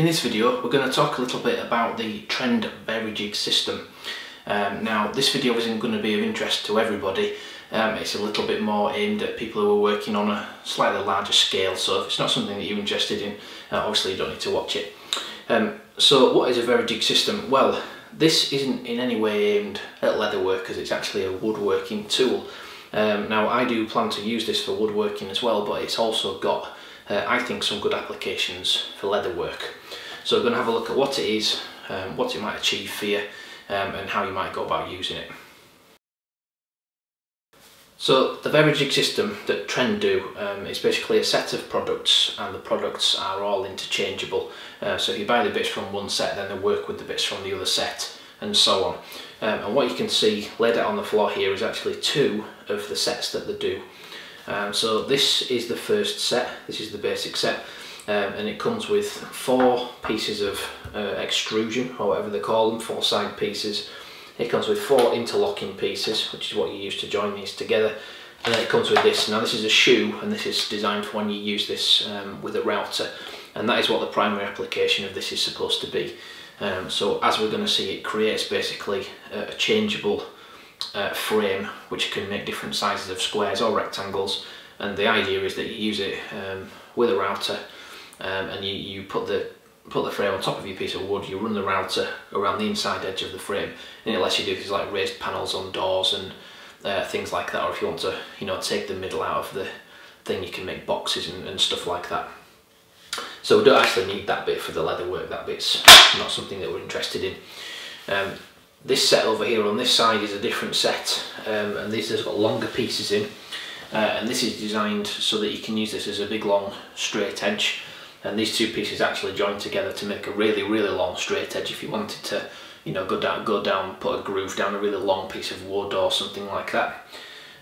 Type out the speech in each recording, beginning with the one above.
In this video we're going to talk a little bit about the Trend Varijig system. Um, now this video isn't going to be of interest to everybody, um, it's a little bit more aimed at people who are working on a slightly larger scale so if it's not something that you're interested in uh, obviously you don't need to watch it. Um, so what is a Varijig system? Well this isn't in any way aimed at leatherwork because it's actually a woodworking tool. Um, now I do plan to use this for woodworking as well but it's also got uh, I think some good applications for leather work. So we're going to have a look at what it is, um, what it might achieve for you um, and how you might go about using it. So the Varijig system that Trend do um, is basically a set of products and the products are all interchangeable. Uh, so if you buy the bits from one set then they work with the bits from the other set and so on. Um, and what you can see laid out on the floor here is actually two of the sets that they do. Um, so this is the first set, this is the basic set, um, and it comes with four pieces of uh, extrusion, or whatever they call them, four side pieces. It comes with four interlocking pieces, which is what you use to join these together. And then it comes with this. Now this is a shoe, and this is designed for when you use this um, with a router. And that is what the primary application of this is supposed to be. Um, so as we're going to see, it creates basically a changeable uh, frame which can make different sizes of squares or rectangles and the idea is that you use it um, with a router um, and you, you put the put the frame on top of your piece of wood, you run the router around the inside edge of the frame and it lets you do things like raised panels on doors and uh, things like that or if you want to you know take the middle out of the thing you can make boxes and, and stuff like that. So we don't actually need that bit for the leather work, that bit's not something that we're interested in. Um, this set over here on this side is a different set um, and this has got longer pieces in uh, and this is designed so that you can use this as a big long straight edge and these two pieces actually join together to make a really really long straight edge if you wanted to you know go down go down put a groove down a really long piece of wood or something like that.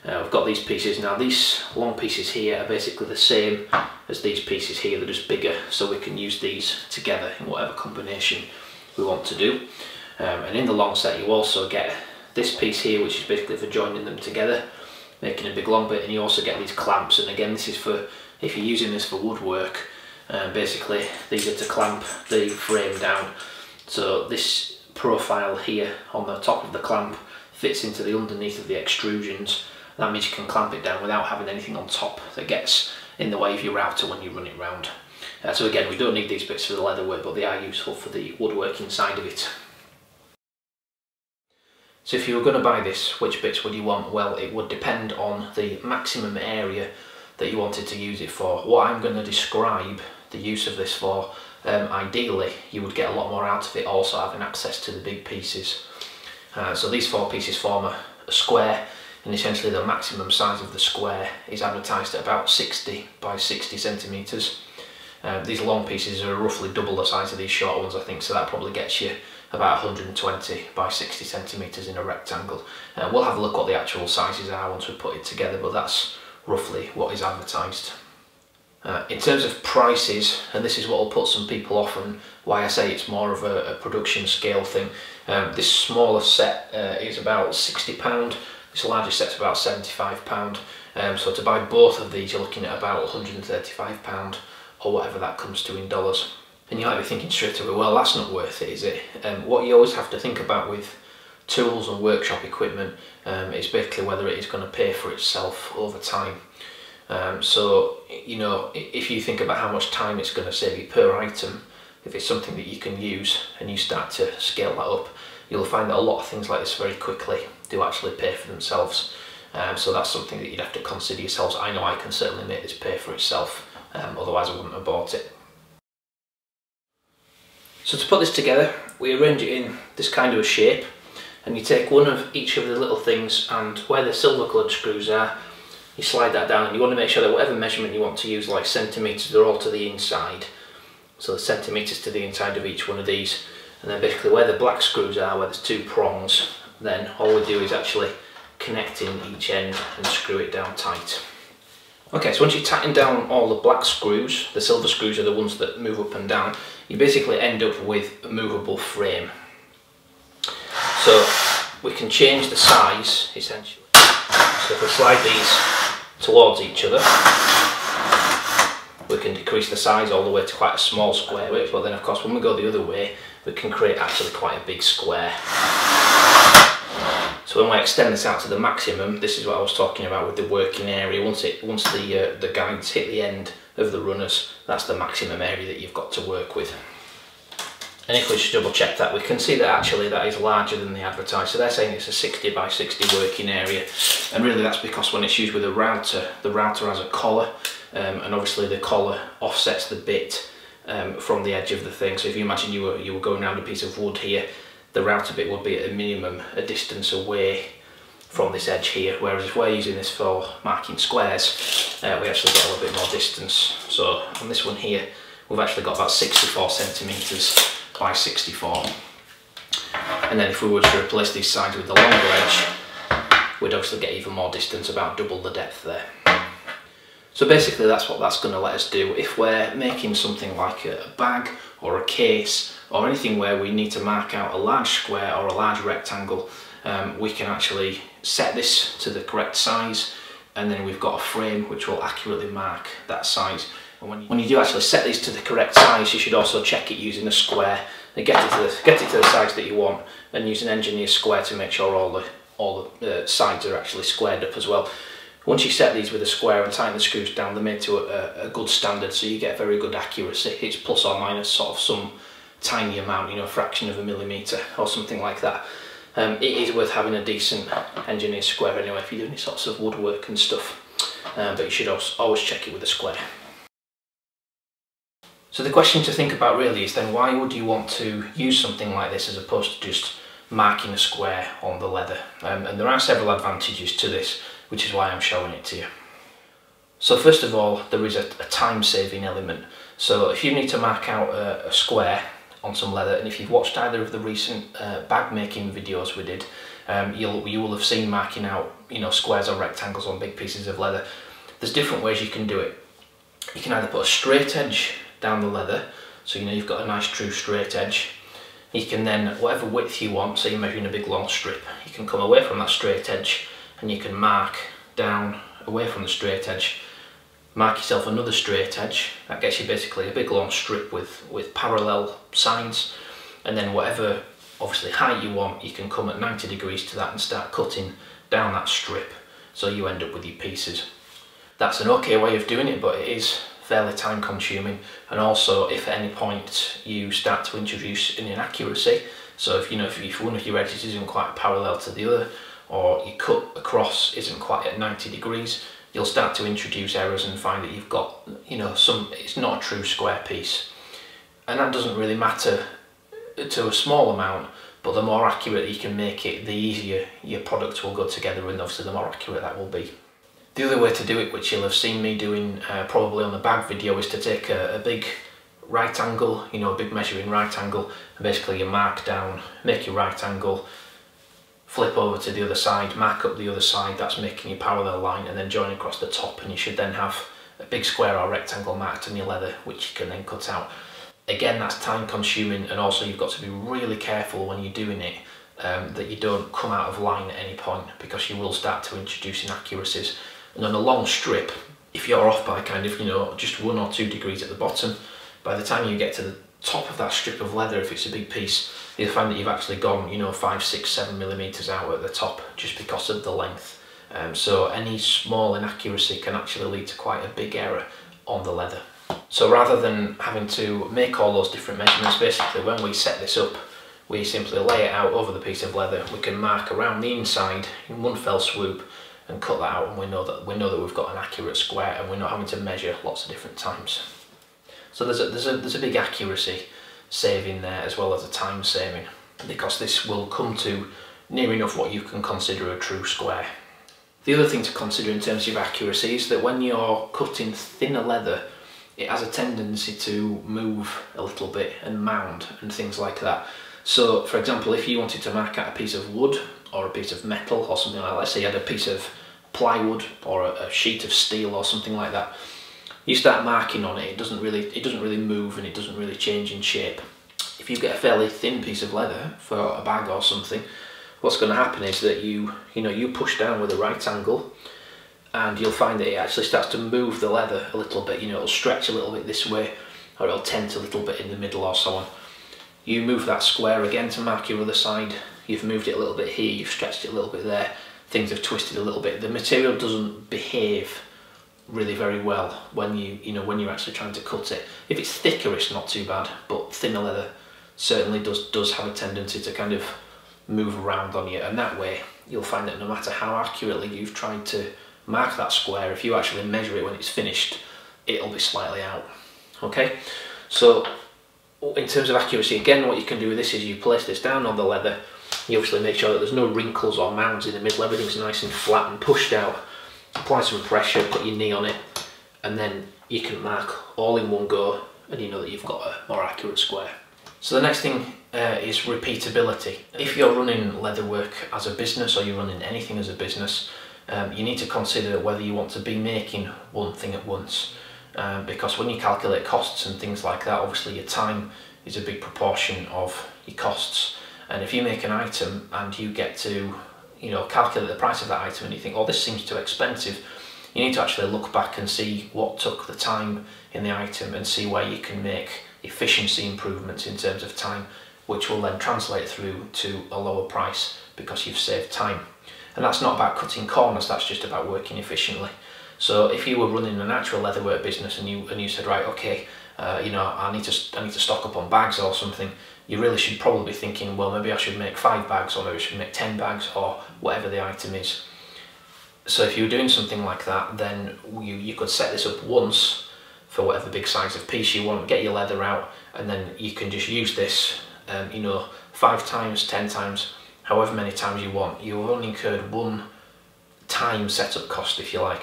Uh, I've got these pieces. Now these long pieces here are basically the same as these pieces here. They're just bigger so we can use these together in whatever combination we want to do. Um, and in the long set you also get this piece here which is basically for joining them together, making a big long bit. And you also get these clamps. And again this is for if you're using this for woodwork um, basically these are to clamp the frame down so this profile here on the top of the clamp fits into the underneath of the extrusions that means you can clamp it down without having anything on top that gets in the way of your router when you run it round. Uh, so again we don't need these bits for the leather work but they are useful for the woodworking side of it. So if you were going to buy this, which bits would you want? Well, it would depend on the maximum area that you wanted to use it for. What I'm going to describe the use of this for, um, ideally you would get a lot more out of it also having access to the big pieces. Uh, so these four pieces form a, a square and essentially the maximum size of the square is advertised at about 60 by 60 centimetres. Uh, these long pieces are roughly double the size of these short ones I think so that probably gets you about 120 by 60 centimetres in a rectangle. Uh, we'll have a look what the actual sizes are once we put it together, but that's roughly what is advertised. Uh, in terms of prices, and this is what will put some people off and why I say it's more of a, a production scale thing, um, this smaller set uh, is about £60, this larger set's about £75, um, so to buy both of these you're looking at about £135 or whatever that comes to in dollars. And you might be thinking straight away, well, that's not worth it, is it? Um, what you always have to think about with tools and workshop equipment um, is basically whether it is going to pay for itself over time. Um, so, you know, if you think about how much time it's going to save you per item, if it's something that you can use and you start to scale that up, you'll find that a lot of things like this very quickly do actually pay for themselves. Um, so that's something that you'd have to consider yourselves. I know I can certainly make this pay for itself, um, otherwise I wouldn't have bought it. So to put this together, we arrange it in this kind of a shape and you take one of each of the little things and where the silver coloured screws are, you slide that down and you want to make sure that whatever measurement you want to use, like centimetres, they're all to the inside. So the centimetres to the inside of each one of these. And then basically where the black screws are, where there's two prongs, then all we do is actually connect in each end and screw it down tight. Okay, so once you tighten down all the black screws, the silver screws are the ones that move up and down, you basically end up with a movable frame. So we can change the size, essentially. So if we slide these towards each other, we can decrease the size all the way to quite a small square width, but then of course when we go the other way, we can create actually quite a big square. So when we extend this out to the maximum, this is what I was talking about with the working area. Once it, once the uh, the guides hit the end of the runners, that's the maximum area that you've got to work with. And if we just double check that, we can see that actually that is larger than the advertised. So they're saying it's a 60 by 60 working area. And really that's because when it's used with a router, the router has a collar. Um, and obviously the collar offsets the bit um, from the edge of the thing. So if you imagine you were, you were going around a piece of wood here, the router bit would be at a minimum a distance away from this edge here whereas if we're using this for marking squares uh, we actually get a little bit more distance so on this one here we've actually got about 64 centimeters by 64 and then if we were to replace these sides with the longer edge we'd obviously get even more distance about double the depth there. So basically that's what that's going to let us do. If we're making something like a bag or a case or anything where we need to mark out a large square or a large rectangle um, we can actually set this to the correct size and then we've got a frame which will accurately mark that size. And when you, when you do actually set these to the correct size, you should also check it using a square and get it to the, get it to the size that you want and use an engineer square to make sure all the, all the uh, sides are actually squared up as well. Once you set these with a square and tighten the screws down, they're made to a, a good standard, so you get very good accuracy. It's plus or minus sort of some tiny amount, you know, a fraction of a millimetre or something like that. Um, it is worth having a decent engineer square anyway if you're doing any sorts of woodwork and stuff. Um, but you should always check it with a square. So the question to think about really is then why would you want to use something like this as opposed to just marking a square on the leather? Um, and there are several advantages to this, which is why I'm showing it to you. So first of all, there is a, a time saving element. So if you need to mark out a, a square on some leather. And if you've watched either of the recent uh, bag making videos we did um, you'll you will have seen marking out you know squares or rectangles on big pieces of leather. There's different ways you can do it. You can either put a straight edge down the leather so you know you've got a nice true straight edge. You can then whatever width you want so you're measuring a big long strip you can come away from that straight edge and you can mark down away from the straight edge mark yourself another straight edge. That gets you basically a big long strip with with parallel signs. And then whatever obviously height you want you can come at 90 degrees to that and start cutting down that strip. So you end up with your pieces. That's an okay way of doing it but it is fairly time consuming. And also if at any point you start to introduce an inaccuracy so if you know if, if one of your edges isn't quite parallel to the other or your cut across isn't quite at 90 degrees you'll start to introduce errors and find that you've got, you know, some, it's not a true square piece. And that doesn't really matter to a small amount, but the more accurate you can make it, the easier your product will go together and obviously the more accurate that will be. The other way to do it, which you'll have seen me doing uh, probably on the bag video, is to take a, a big right angle, you know, a big measuring right angle, and basically you mark down, make your right angle, flip over to the other side, mark up the other side, that's making your parallel line, and then join across the top, and you should then have a big square or rectangle marked on your leather, which you can then cut out. Again, that's time consuming, and also you've got to be really careful when you're doing it um, that you don't come out of line at any point, because you will start to introduce inaccuracies. And on a long strip, if you're off by kind of, you know, just one or two degrees at the bottom, by the time you get to the top of that strip of leather, if it's a big piece, you'll find that you've actually gone, you know, five, six, seven millimeters out at the top just because of the length. Um, so any small inaccuracy can actually lead to quite a big error on the leather. So rather than having to make all those different measurements, basically when we set this up, we simply lay it out over the piece of leather. We can mark around the inside in one fell swoop and cut that out and we know that we know that we've got an accurate square and we're not having to measure lots of different times. So there's a, there's a, there's a big accuracy saving there as well as a time saving because this will come to near enough what you can consider a true square. The other thing to consider in terms of accuracy is that when you're cutting thinner leather it has a tendency to move a little bit and mound and things like that. So for example if you wanted to mark out a piece of wood or a piece of metal or something like that, let's say you had a piece of plywood or a, a sheet of steel or something like that you start marking on it, it doesn't really it doesn't really move and it doesn't really change in shape. If you get a fairly thin piece of leather for a bag or something, what's going to happen is that you you know you push down with a right angle and you'll find that it actually starts to move the leather a little bit, you know, it'll stretch a little bit this way or it'll tent a little bit in the middle or so on. You move that square again to mark your other side, you've moved it a little bit here, you've stretched it a little bit there, things have twisted a little bit. The material doesn't behave really very well when you you know when you're actually trying to cut it. If it's thicker it's not too bad, but thinner leather certainly does does have a tendency to kind of move around on you and that way you'll find that no matter how accurately you've tried to mark that square, if you actually measure it when it's finished, it'll be slightly out. Okay, so in terms of accuracy, again, what you can do with this is you place this down on the leather, you obviously make sure that there's no wrinkles or mounds in the middle, everything's nice and flat and pushed out. Apply some pressure, put your knee on it, and then you can mark all in one go, and you know that you've got a more accurate square. So the next thing uh, is repeatability. If you're running leatherwork as a business or you're running anything as a business, um, you need to consider whether you want to be making one thing at once. Um, because when you calculate costs and things like that, obviously your time is a big proportion of your costs. And if you make an item and you get to, you know, calculate the price of that item and you think, oh, this seems too expensive, you need to actually look back and see what took the time in the item and see where you can make efficiency improvements in terms of time, which will then translate through to a lower price because you've saved time. And that's not about cutting corners, that's just about working efficiently. So if you were running an actual leatherwork business and you and you said, right, okay, uh, you know, I need to I need to stock up on bags or something, you really should probably be thinking, well, maybe I should make five bags or maybe I should make 10 bags or whatever the item is. So if you were doing something like that, then you, you could set this up once for whatever big size of piece you want, get your leather out, and then you can just use this, um, you know, five times, 10 times, however many times you want. You've only incurred one time setup cost, if you like.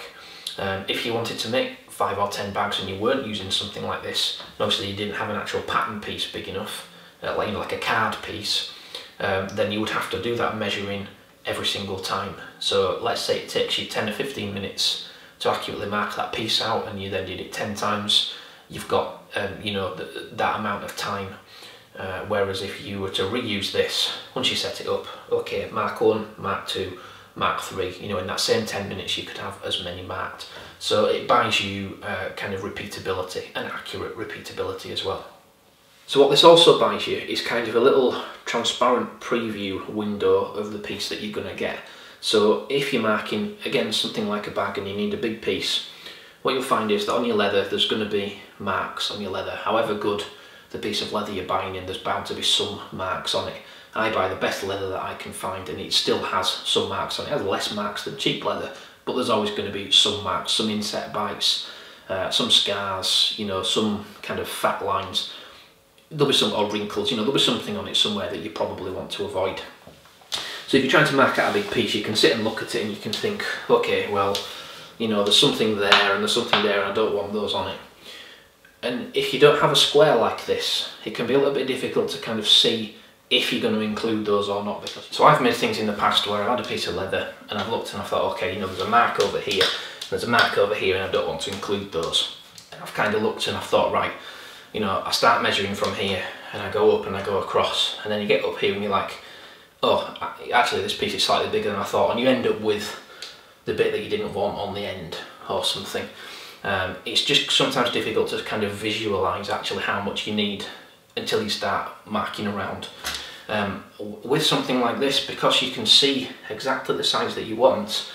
Um, if you wanted to make five or 10 bags and you weren't using something like this, obviously you didn't have an actual pattern piece big enough, uh, like, you know, like a card piece, um, then you would have to do that measuring every single time. So let's say it takes you 10 or 15 minutes to accurately mark that piece out and you then did it 10 times, you've got um, you know th that amount of time. Uh, whereas if you were to reuse this, once you set it up, okay, mark 1, mark 2, mark 3, you know, in that same 10 minutes you could have as many marked. So it buys you uh, kind of repeatability and accurate repeatability as well. So what this also buys you is kind of a little transparent preview window of the piece that you're going to get. So if you're marking, again, something like a bag and you need a big piece, what you'll find is that on your leather there's going to be marks on your leather. However good the piece of leather you're buying in, there's bound to be some marks on it. I buy the best leather that I can find and it still has some marks on it. It has less marks than cheap leather, but there's always going to be some marks, some inset bites, uh, some scars, you know, some kind of fat lines there'll be some odd wrinkles, you know, there'll be something on it somewhere that you probably want to avoid. So if you're trying to mark out a big piece, you can sit and look at it and you can think, okay, well, you know, there's something there and there's something there and I don't want those on it. And if you don't have a square like this, it can be a little bit difficult to kind of see if you're going to include those or not. Because So I've made things in the past where I've had a piece of leather and I've looked and I thought, okay, you know, there's a mark over here, there's a mark over here and I don't want to include those. And I've kind of looked and I've thought, right, you know, I start measuring from here and I go up and I go across and then you get up here and you're like, oh, actually this piece is slightly bigger than I thought and you end up with the bit that you didn't want on the end or something. Um, it's just sometimes difficult to kind of visualise actually how much you need until you start marking around. Um, with something like this, because you can see exactly the size that you want,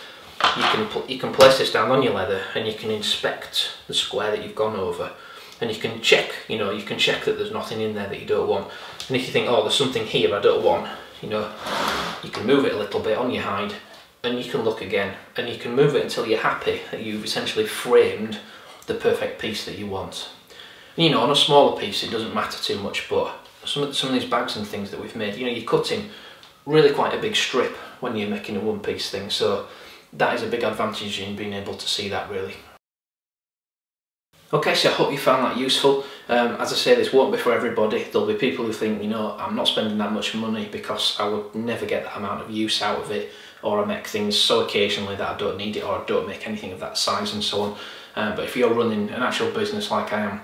you can, you can place this down on your leather and you can inspect the square that you've gone over and you can check, you know, you can check that there's nothing in there that you don't want. And if you think, oh, there's something here I don't want, you know, you can move it a little bit on your hide and you can look again and you can move it until you're happy that you've essentially framed the perfect piece that you want. And, you know, on a smaller piece it doesn't matter too much, but some of, some of these bags and things that we've made, you know, you're cutting really quite a big strip when you're making a one piece thing, so that is a big advantage in being able to see that really. Okay, so I hope you found that useful. Um, as I say, this won't be for everybody. There'll be people who think, you know, I'm not spending that much money because I would never get that amount of use out of it, or I make things so occasionally that I don't need it, or I don't make anything of that size and so on. Um, but if you're running an actual business like I am,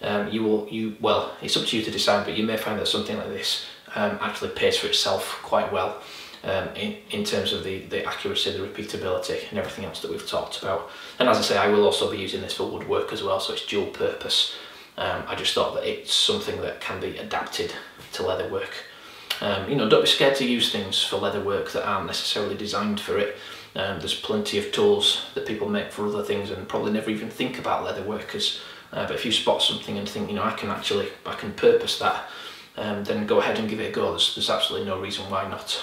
um, you will, you well, it's up to you to decide, but you may find that something like this um, actually pays for itself quite well. Um, in, in terms of the, the accuracy, the repeatability and everything else that we've talked about. And as I say, I will also be using this for woodwork as well, so it's dual purpose. Um, I just thought that it's something that can be adapted to leatherwork. Um, you know, don't be scared to use things for leatherwork that aren't necessarily designed for it. Um, there's plenty of tools that people make for other things and probably never even think about leatherworkers. Uh, but if you spot something and think, you know, I can actually, I can purpose that, um, then go ahead and give it a go. There's, there's absolutely no reason why not.